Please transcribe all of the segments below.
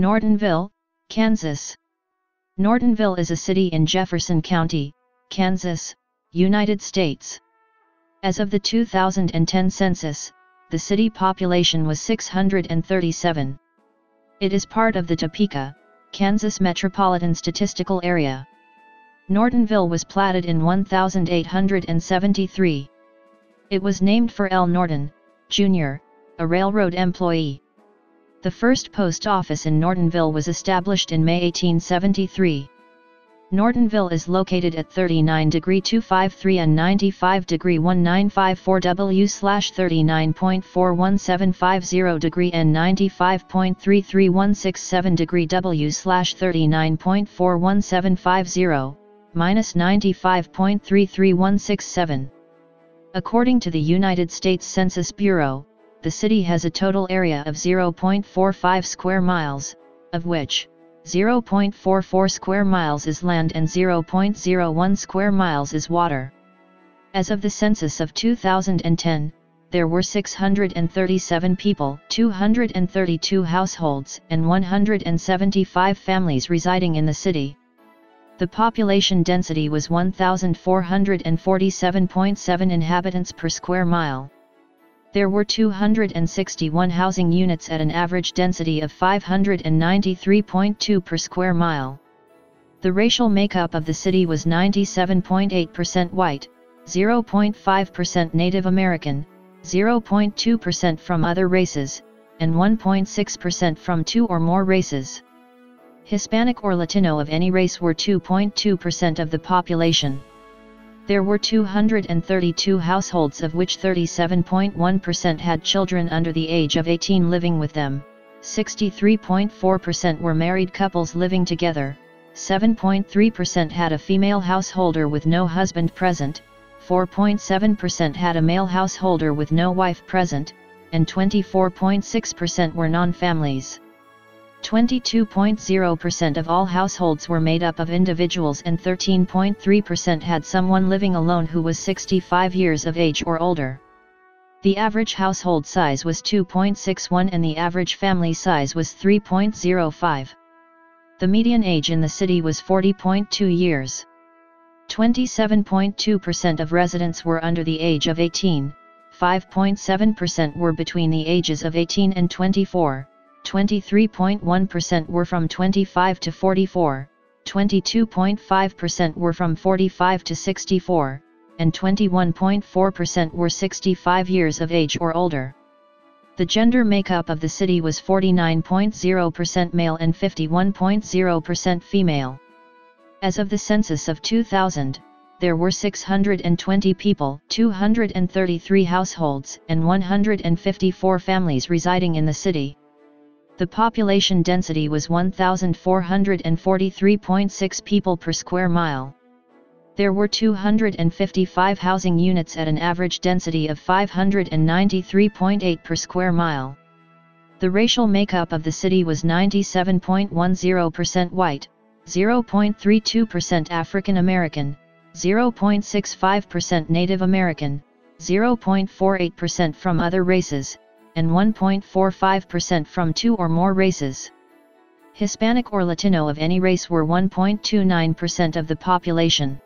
Nortonville, Kansas. Nortonville is a city in Jefferson County, Kansas, United States. As of the 2010 census, the city population was 637. It is part of the Topeka, Kansas Metropolitan Statistical Area. Nortonville was platted in 1873. It was named for L. Norton, Jr., a railroad employee. The first post office in Nortonville was established in May 1873. Nortonville is located at 39 degree 253 and 95 degree 1954 W slash 39.41750 degree and 95.33167 degree W slash 39.41750, minus 95.33167. According to the United States Census Bureau, the city has a total area of 0.45 square miles, of which 0.44 square miles is land and 0.01 square miles is water. As of the census of 2010, there were 637 people, 232 households, and 175 families residing in the city. The population density was 1,447.7 inhabitants per square mile. There were 261 housing units at an average density of 593.2 per square mile. The racial makeup of the city was 97.8% white, 0.5% Native American, 0.2% from other races, and 1.6% from two or more races. Hispanic or Latino of any race were 2.2% of the population. There were 232 households of which 37.1% had children under the age of 18 living with them, 63.4% were married couples living together, 7.3% had a female householder with no husband present, 4.7% had a male householder with no wife present, and 24.6% were non-families. 22.0% of all households were made up of individuals and 13.3% had someone living alone who was 65 years of age or older. The average household size was 2.61 and the average family size was 3.05. The median age in the city was 40.2 years. 27.2% of residents were under the age of 18, 5.7% were between the ages of 18 and 24. 23.1% were from 25 to 44, 22.5% were from 45 to 64, and 21.4% were 65 years of age or older. The gender makeup of the city was 49.0% male and 51.0% female. As of the census of 2000, there were 620 people, 233 households, and 154 families residing in the city. The population density was 1,443.6 people per square mile. There were 255 housing units at an average density of 593.8 per square mile. The racial makeup of the city was 97.10% white, 0.32% African American, 0.65% Native American, 0.48% from other races, and 1.45% from two or more races. Hispanic or Latino of any race were 1.29% of the population.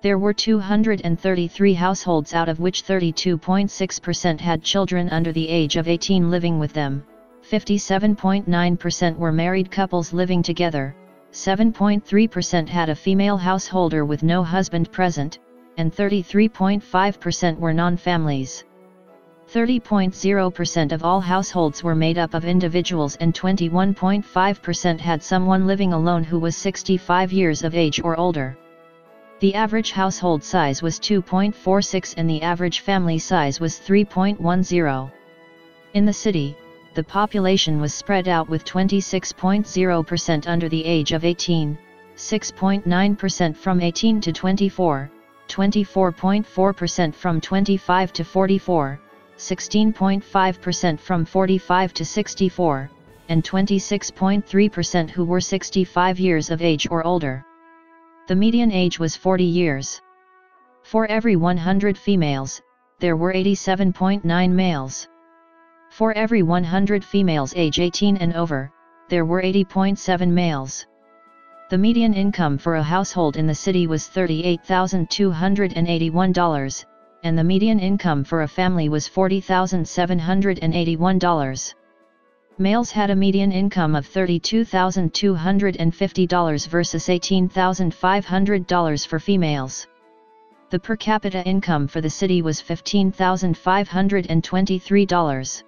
There were 233 households out of which 32.6% had children under the age of 18 living with them, 57.9% were married couples living together, 7.3% had a female householder with no husband present, and 33.5% were non-families. 30.0% of all households were made up of individuals and 21.5% had someone living alone who was 65 years of age or older. The average household size was 2.46 and the average family size was 3.10. In the city, the population was spread out with 26.0% under the age of 18, 6.9% from 18 to 24, 24.4% from 25 to 44, 16.5% from 45 to 64, and 26.3% who were 65 years of age or older. The median age was 40 years. For every 100 females, there were 87.9 males. For every 100 females age 18 and over, there were 80.7 males. The median income for a household in the city was $38,281, and the median income for a family was $40,781. Males had a median income of $32,250 versus $18,500 for females. The per capita income for the city was $15,523.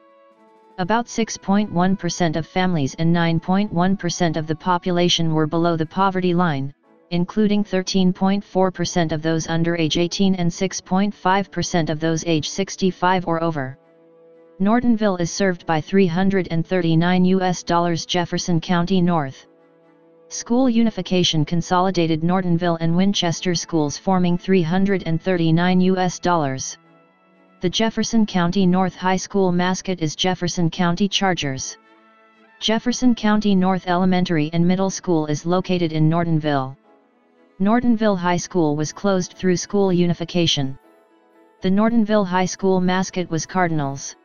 About 6.1% of families and 9.1% of the population were below the poverty line, including 13.4% of those under age 18 and 6.5% of those age 65 or over. Nortonville is served by 339 US dollars Jefferson County North. School unification consolidated Nortonville and Winchester schools forming 339 US dollars. The Jefferson County North High School mascot is Jefferson County Chargers. Jefferson County North Elementary and Middle School is located in Nortonville. Nortonville High School was closed through school unification. The Nortonville High School mascot was Cardinals.